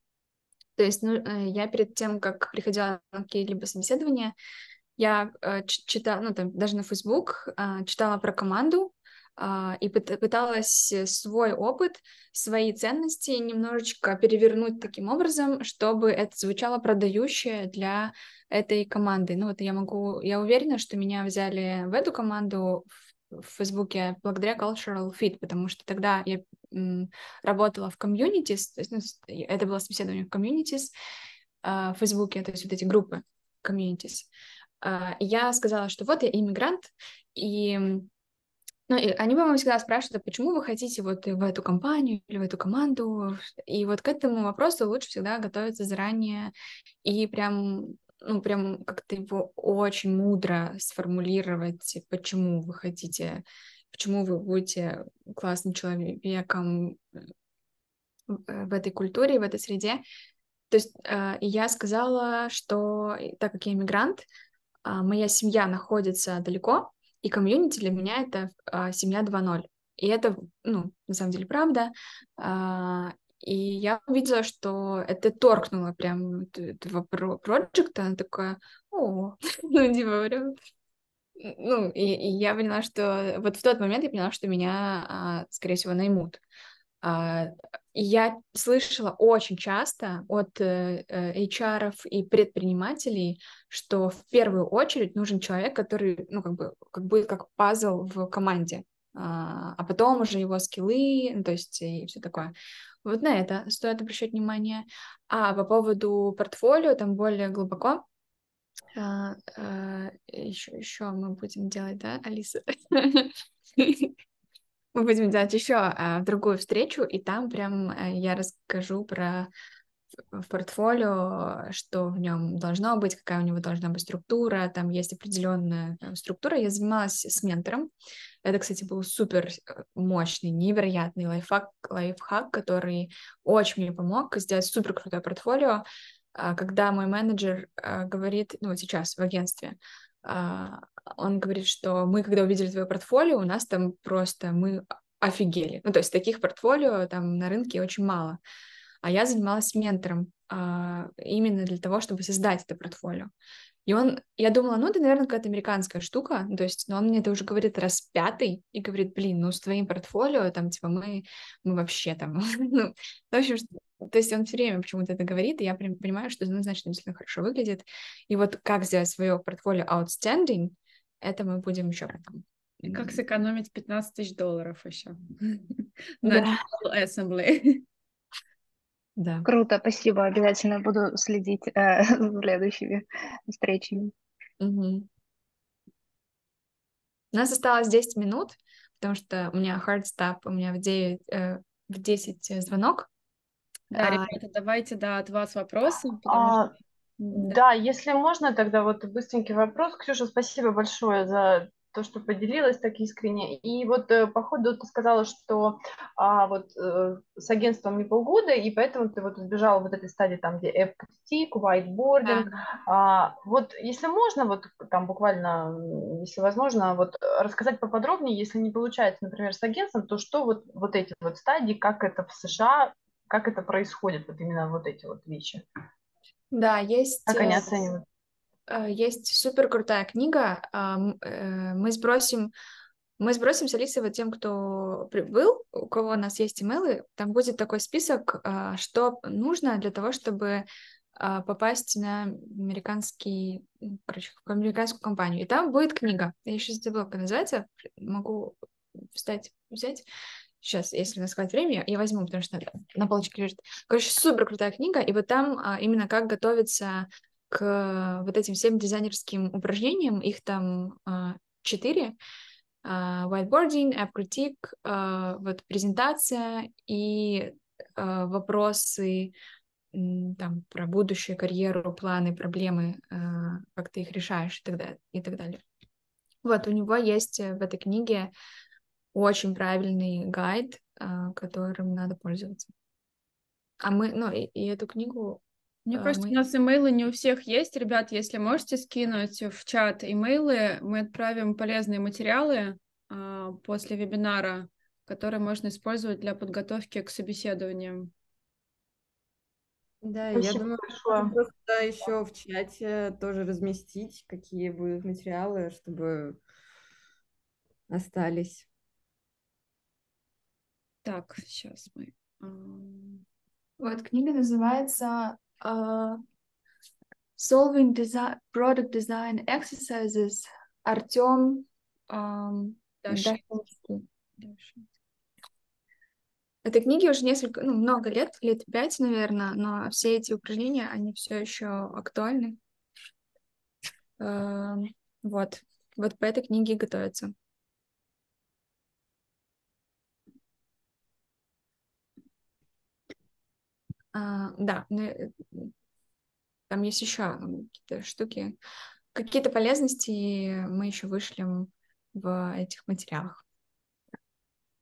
То есть ну, э, я перед тем, как приходила на какие-либо собеседования, я э, читала, ну, там, даже на Facebook э, читала про команду э, и пыталась свой опыт, свои ценности немножечко перевернуть таким образом, чтобы это звучало продающе для этой команды. Ну, вот я могу, я уверена, что меня взяли в эту команду в Фейсбуке благодаря Cultural Fit, потому что тогда я работала в комьюнитис, ну, это было собеседование в комьюнитис в Фейсбуке, то есть вот эти группы комьюнитис. Uh, и я сказала, что вот я иммигрант, и ну, и они, по-моему, всегда спрашивают, а почему вы хотите вот в эту компанию или в эту команду? И вот к этому вопросу лучше всегда готовиться заранее и прям ну, прям как-то его очень мудро сформулировать, почему вы хотите, почему вы будете классным человеком э, в этой культуре, в этой среде. То есть э, я сказала, что так как я иммигрант, а, моя семья находится далеко, и комьюнити для меня это а, семья 2.0. И это, ну, на самом деле, правда. А, и я увидела, что это торкнуло прям этого проекта. Она такая, о, ну, типа, прям... Ну, и, и я поняла, что вот в тот момент я поняла, что меня, скорее всего, наймут. И я слышала очень часто от э, э HR и предпринимателей, что в первую очередь нужен человек, который, ну, как бы, как будет как пазл в команде, а, а потом уже его скиллы, ну, то есть и все такое. Вот на это стоит обращать внимание. А по поводу портфолио, там более глубоко, а, а, еще, еще мы будем делать, да, Алиса? Мы будем делать еще а, другую встречу, и там прям а, я расскажу про в портфолио, что в нем должно быть, какая у него должна быть структура, там есть определенная там, структура. Я занималась с ментором. Это, кстати, был супер э, мощный, невероятный лайфхак, лайфхак, который очень мне помог сделать супер крутое портфолио. А, когда мой менеджер а, говорит, ну сейчас в агентстве, а, он говорит, что мы, когда увидели твое портфолио, у нас там просто мы офигели. Ну, то есть таких портфолио там на рынке очень мало. А я занималась ментором а, именно для того, чтобы создать это портфолио. И он, я думала, ну, это, наверное, какая-то американская штука, то есть, но он мне это уже говорит раз пятый и говорит, блин, ну, с твоим портфолио, там, типа, мы, мы вообще там, ну, в общем, то есть он все время почему-то это говорит, и я прям понимаю, что, ну, значит, он действительно хорошо выглядит. И вот как сделать свое портфолио outstanding, это мы будем еще потом. И как сэкономить 15 тысяч долларов еще на Assembly. Да. Круто, спасибо. Обязательно буду следить э, за следующими встречами. Угу. У нас осталось 10 минут, потому что у меня hard stop, у меня в 9, э, в 10 звонок. Да, а, ребята, давайте, да, от вас вопросы. А, что... да. да, если можно, тогда вот быстренький вопрос. Ксюша, спасибо большое за то, что поделилась так искренне. И вот э, по ходу ты сказала, что а, вот э, с агентством не полгода, и поэтому ты вот избежала вот этой стадии там, где эптик, whiteboarding. Да. А, вот если можно, вот там буквально, если возможно, вот рассказать поподробнее, если не получается, например, с агентством, то что вот, вот эти вот стадии, как это в США, как это происходит, вот именно вот эти вот вещи? Да, есть... Как они э, оценивают? Э, есть супер крутая книга. Э, мы сбросим мы сбросим с Алисой тем, кто был, у кого у нас есть имейлы, там будет такой список, э, что нужно для того, чтобы попасть на американский, короче, в американскую компанию. И там будет книга. Я сейчас забыла, как называется. Могу встать, взять. Сейчас, если у нас хватит времени, я возьму, потому что на полочке лежит. Короче, супер крутая книга, и вот там а, именно как готовиться к вот этим всем дизайнерским упражнениям, их там а, четыре, uh, whiteboarding, app critique, uh, вот презентация и вопросы там про будущее, карьеру, планы, проблемы, как ты их решаешь и так далее. И так далее. Вот, у него есть в этой книге очень правильный гайд, которым надо пользоваться. А мы, ну, и, и эту книгу мне кажется, мы... у нас имейлы не у всех есть. Ребят, если можете скинуть в чат имейлы, мы отправим полезные материалы а, после вебинара, которые можно использовать для подготовки к собеседованиям. Да, Спасибо я думаю, большое. просто еще в чате тоже разместить, какие будут материалы, чтобы остались. Так, сейчас мы... Вот книга называется uh, solving design, product design exercises Артем um, Дашинский. Этой книге уже несколько, ну, много лет, лет пять, наверное, но все эти упражнения, они все еще актуальны. Uh, вот, вот по этой книге готовятся. А, да, ну, там есть еще какие-то штуки, какие-то полезности мы еще вышлем в этих материалах.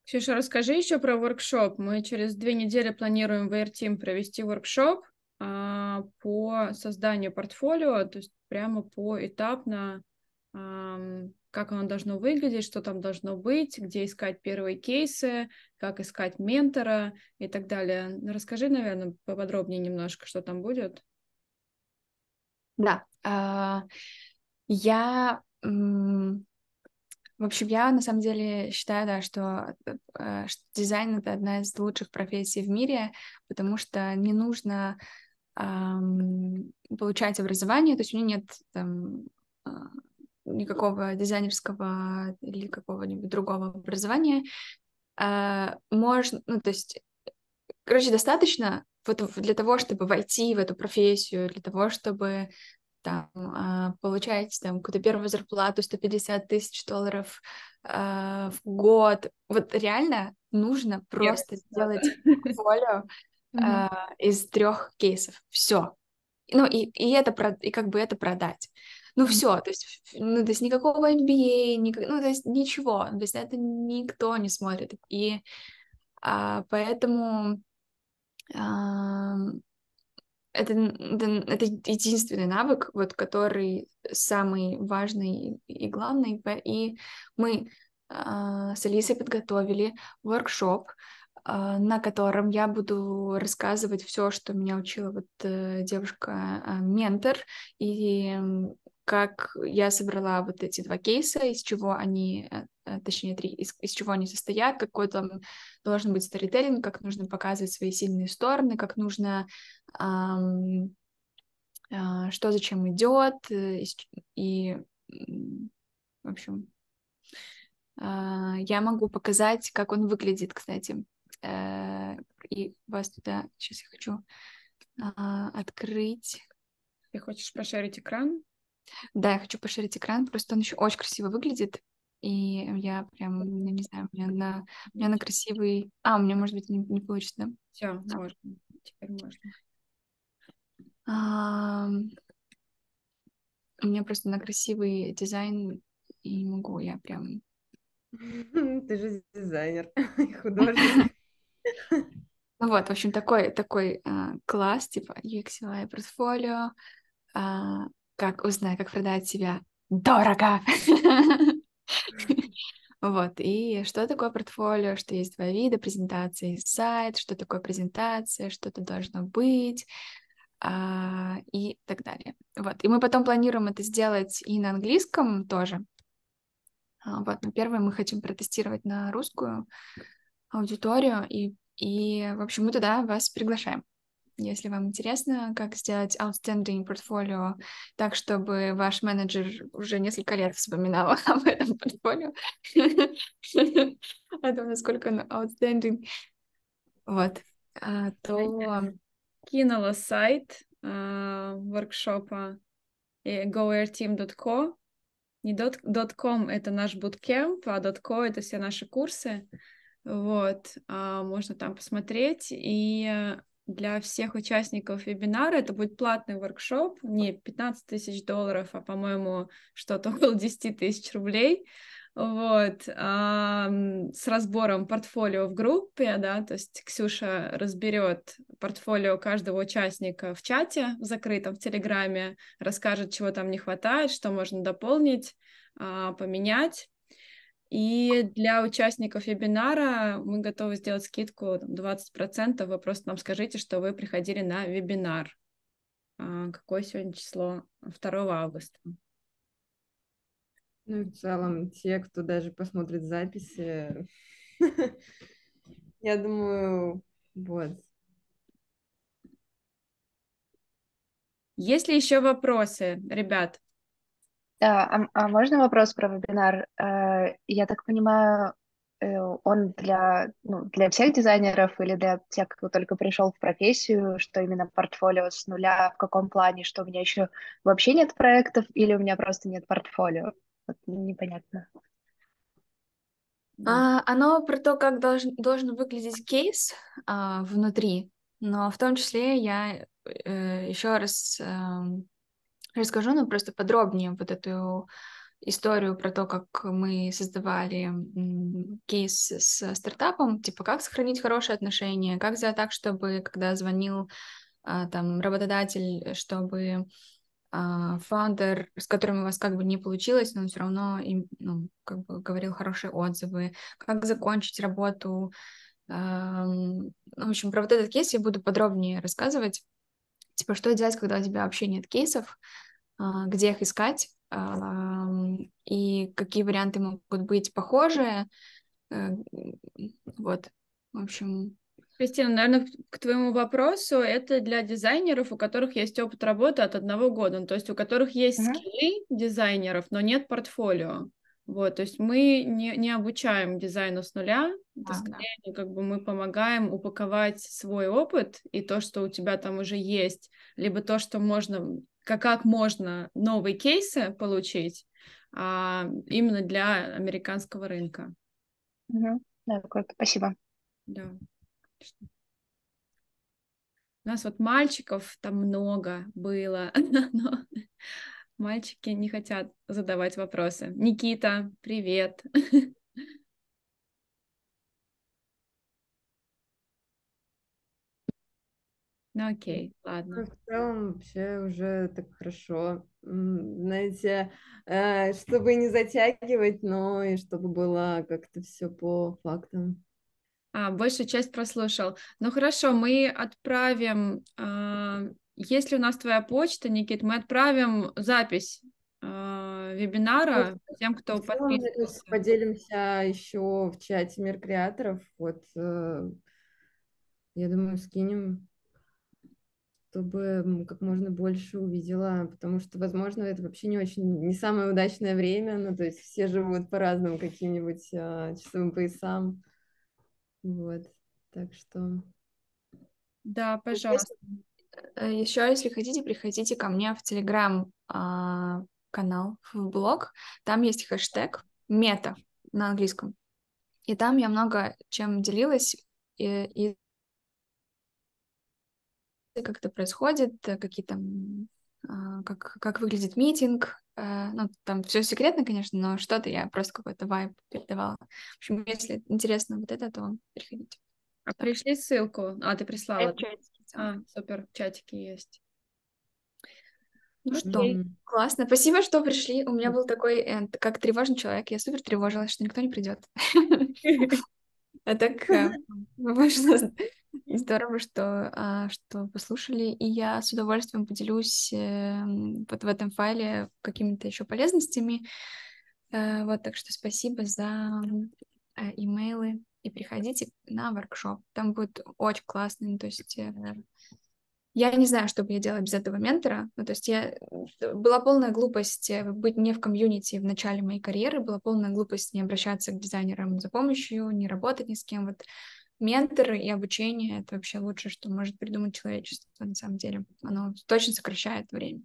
Ксюша, расскажи еще про воркшоп. Мы через две недели планируем в AirTeam провести воркшоп а, по созданию портфолио, то есть прямо поэтапно, как оно должно выглядеть, что там должно быть, где искать первые кейсы, как искать ментора и так далее. Расскажи, наверное, поподробнее немножко, что там будет. Да, а, я в общем, я на самом деле считаю, да, что, э, что дизайн это одна из лучших профессий в мире, потому что не нужно получать образование, то есть у меня нет там, э, никакого дизайнерского или какого-нибудь другого образования. Э, можно, ну, то есть, короче, достаточно вот для того, чтобы войти в эту профессию, для того, чтобы там а, получаете там какую-то первую зарплату 150 тысяч долларов а, в год. Вот реально нужно просто yes. сделать а, из трех кейсов. Все. Ну и, и это и как бы это продать. Ну все, то есть, ну, то есть никакого MBA, никак, ну то есть ничего, то есть это никто не смотрит. И а, поэтому а, это, это, это единственный навык, вот, который самый важный и главный. И мы э, с Алисой подготовили воркшоп, э, на котором я буду рассказывать все, что меня учила вот э, девушка-ментор, и как я собрала вот эти два кейса, из чего они, э, э, точнее три, из, из чего они состоят, какой там должен быть сторителлинг, как нужно показывать свои сильные стороны, как нужно эм, э, что зачем идет, и, и в общем, э, я могу показать, как он выглядит, кстати. Э, и вас туда сейчас я хочу э, открыть. Ты хочешь пошарить экран? Да, я хочу поширить экран, просто он еще очень красиво выглядит. И я прям, я не знаю, у меня на, у меня на красивый... А, у меня, может быть, не, не получится, да? Все, можно. Теперь можно. А, у меня просто на красивый дизайн и не могу, я прям... Ты же дизайнер, художник. Ну вот, в общем, такой, такой а, класс, типа UX UI портфолио, а, как узнать, как продать себя дорого. Вот, и что такое портфолио, что есть два вида, презентации, сайт, что такое презентация, что это должно быть, а, и так далее. Вот, и мы потом планируем это сделать и на английском тоже. А, вот, но первое мы хотим протестировать на русскую аудиторию, и, и в общем, мы туда вас приглашаем. Если вам интересно, как сделать outstanding портфолио так, чтобы ваш менеджер уже несколько лет вспоминал об этом портфолио, о том, насколько оно outstanding, вот, а, то... Кинула сайт а, воркшопа goairteam.co. Не .com — это наш bootcamp, а .co — это все наши курсы. Вот, а, можно там посмотреть. И для всех участников вебинара. Это будет платный воркшоп, не 15 тысяч долларов, а, по-моему, что-то около 10 тысяч рублей. Вот, а, с разбором портфолио в группе, да, то есть Ксюша разберет портфолио каждого участника в чате, в закрытом, в Телеграме, расскажет, чего там не хватает, что можно дополнить, а, поменять. И для участников вебинара мы готовы сделать скидку 20%. Вы просто нам скажите, что вы приходили на вебинар. А, какое сегодня число? 2 августа. Ну и в целом, те, кто даже посмотрит записи, я думаю, вот. Есть ли еще вопросы, ребят? Да, а, а можно вопрос про вебинар? Э, я так понимаю, э, он для, ну, для всех дизайнеров или для тех, кто только пришел в профессию, что именно портфолио с нуля, в каком плане, что у меня еще вообще нет проектов или у меня просто нет портфолио? Вот непонятно. А, оно про то, как должен, должен выглядеть кейс а, внутри, но в том числе я э, еще раз эм, расскажу, ну, просто подробнее вот эту историю про то, как мы создавали кейс с стартапом, типа как сохранить хорошие отношения, как сделать так, чтобы когда звонил а, там работодатель, чтобы а, фаундер, с которым у вас как бы не получилось, но он все равно им, ну, как бы говорил хорошие отзывы, как закончить работу. В общем, про вот этот кейс я буду подробнее рассказывать. Типа, что делать, когда у тебя вообще нет кейсов, а, где их искать, и какие варианты могут быть похожие. Э, вот, в общем, Кристина, наверное, к твоему вопросу, это для дизайнеров, у которых есть опыт работы от одного года, ну, то есть у которых есть uh-huh. скиллы дизайнеров, но нет портфолио. Вот, то есть мы не, не обучаем дизайну с нуля, это а, скорее да. как бы мы помогаем упаковать свой опыт и то, что у тебя там уже есть, либо то, что можно, как, как можно новые кейсы получить а, именно для американского рынка. Угу. Да, круто, спасибо. Да. У нас вот мальчиков там много было, но мальчики не хотят задавать вопросы. Никита, привет. Ну окей, ладно. Ну, в целом вообще уже так хорошо. Знаете, э, чтобы не затягивать, но и чтобы было как-то все по фактам. А, большую часть прослушал. Ну хорошо, мы отправим, э, если у нас твоя почта, Никит, мы отправим запись э, вебинара тем, кто подписывается. Поделимся еще в чате мир креаторов. Вот, э, я думаю, скинем чтобы как можно больше увидела, потому что, возможно, это вообще не очень, не самое удачное время, ну, то есть все живут по разным каким-нибудь а, часовым поясам, вот, так что... Да, пожалуйста. Э, Еще, если хотите, приходите ко мне в Телеграм а, канал, в блог, там есть хэштег мета на английском, и там я много чем делилась, и как это происходит, э, какие там, а, как, как выглядит митинг. Э, ну, там все секретно, конечно, но что-то я просто какой-то вайб передавала. В общем, если интересно вот это, то приходите. А пришли ссылку? А, ты прислала? А, супер, чатики есть. Ну что, классно. Спасибо, что пришли. У меня был такой, э, как тревожный человек. Я супер тревожилась, что никто не придет. А так вышло Здорово, что, а, что послушали, и я с удовольствием поделюсь э, вот в этом файле какими-то еще полезностями. Э, вот, так что спасибо за э, имейлы, и приходите на воркшоп. Там будет очень классно, ну, то есть я не знаю, что бы я делала без этого ментора. Ну, то есть я... Была полная глупость быть не в комьюнити в начале моей карьеры, была полная глупость не обращаться к дизайнерам за помощью, не работать ни с кем. Вот ментор и обучение — это вообще лучшее, что может придумать человечество на самом деле. Оно точно сокращает время.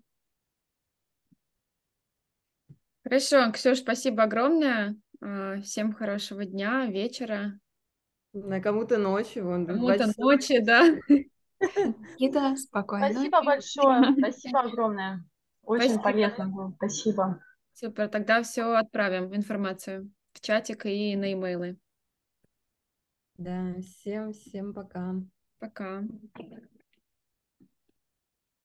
Хорошо, Ксюш, спасибо огромное. А, всем хорошего дня, вечера. На кому-то ночи. Вон, кому-то ночи, да. Никита, спокойно. Спасибо большое, спасибо огромное. Очень спасибо. полезно было, спасибо. Супер, тогда все отправим информацию в чатик и на имейлы. Да, всем, всем пока. Пока.